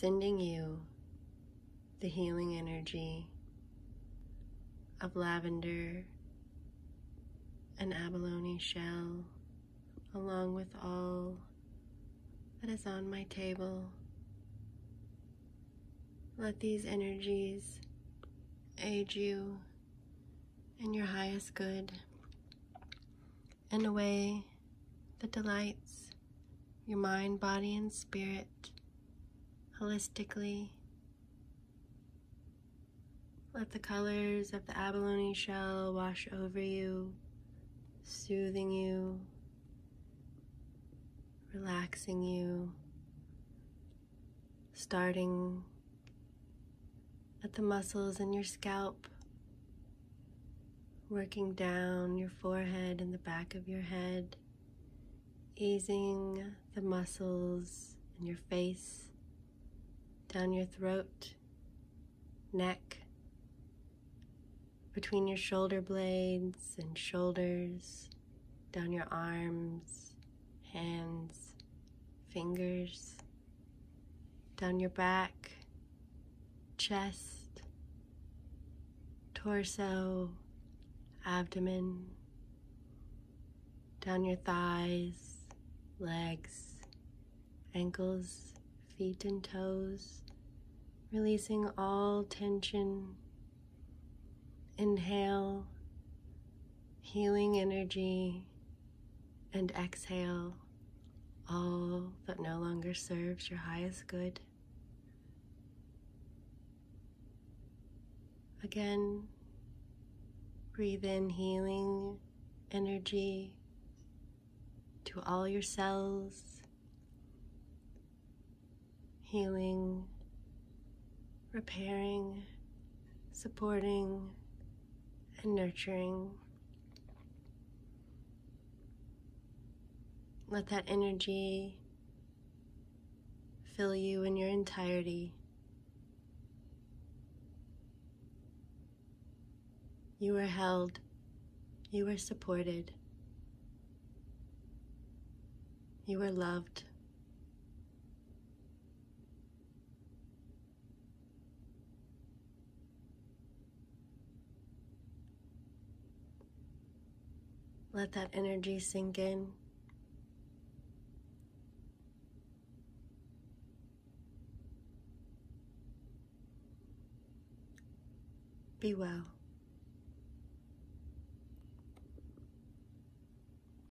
sending you the healing energy of lavender and abalone shell, along with all that is on my table. Let these energies aid you in your highest good in a way that delights your mind, body, and spirit holistically. Let the colors of the abalone shell wash over you, soothing you, relaxing you, starting at the muscles in your scalp, working down your forehead and the back of your head, easing the muscles in your face down your throat, neck, between your shoulder blades and shoulders, down your arms, hands, fingers, down your back, chest, torso, abdomen, down your thighs, legs, ankles, feet and toes, releasing all tension. Inhale, healing energy, and exhale all that no longer serves your highest good. Again, breathe in healing energy to all your cells healing, repairing, supporting, and nurturing. Let that energy fill you in your entirety. You are held, you are supported, you are loved. Let that energy sink in. Be well.